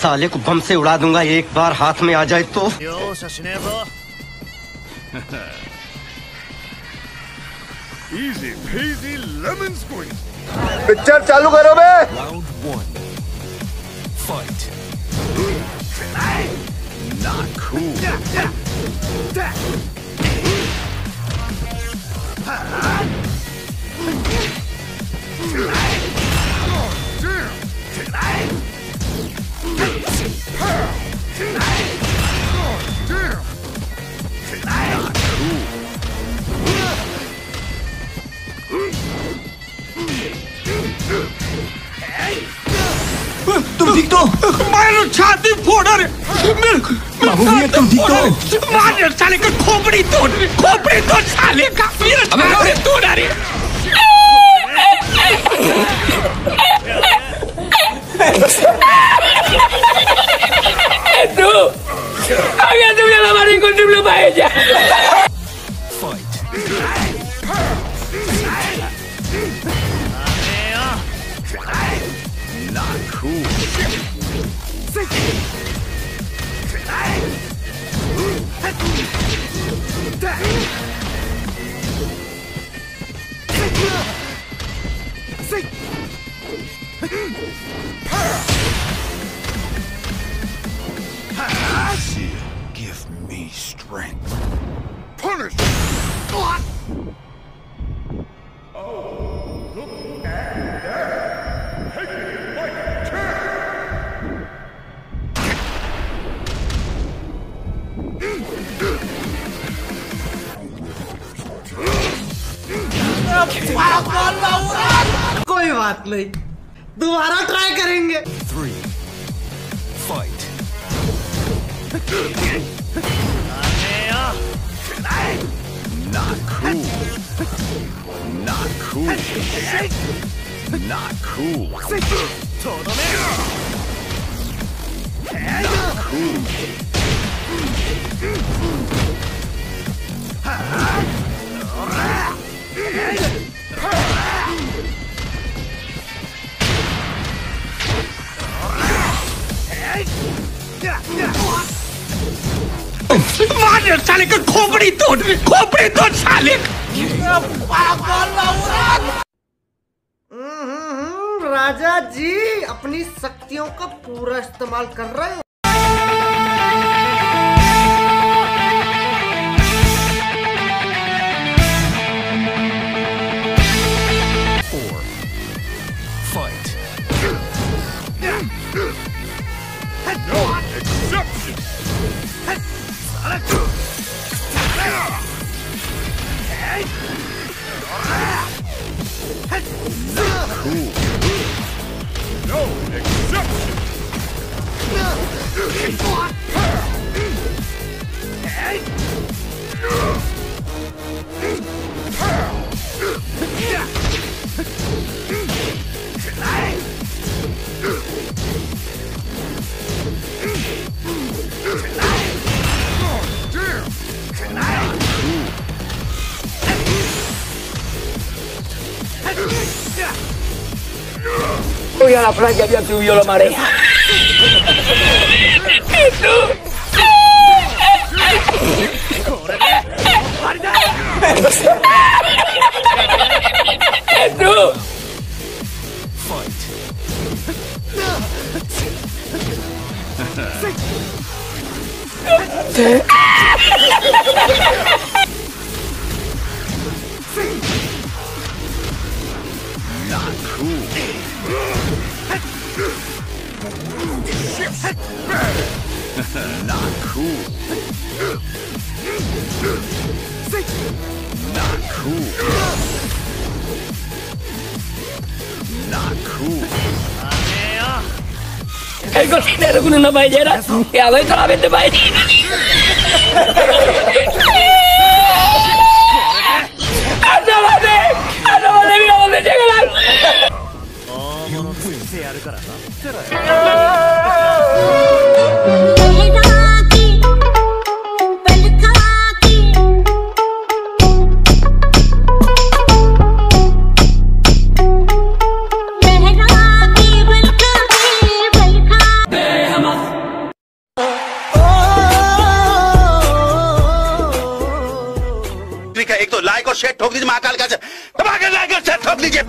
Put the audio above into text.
साले को बम से उड़ा दूँगा एक बार हाथ में आ जाए तो। पिक्चर चालू करो बे। फाइट तुम ठीक तो मारो छाती फोड़ा रे मेरे बाबू भैया तुम ठीक तो मार रे साले का खोपड़ी तोड़ रे खोपड़ी तोड़ साले का मेरा छाती तोड़ा रे तू आगे तुम ये हमारी को तुम लोग कोई बात नहीं दोबारा ट्राई करेंगे Not cool. Not cool. मार साले का खोपड़ी तोड़ खोपड़ी तोड़ साले राजा जी, अपनी शक्तियों का पूरा इस्तेमाल कर रहे हो। Voy a la playa ya subió la marea. Fight. Not cool. Not cool. Not cool. Hey, go. I'm to buy that. Yeah, I'm going to buy that. Picture है एक तो लाइक और शेयर ठोक दीजिए महाकाल का। धमाके लाइक और share ठोक दीजिए।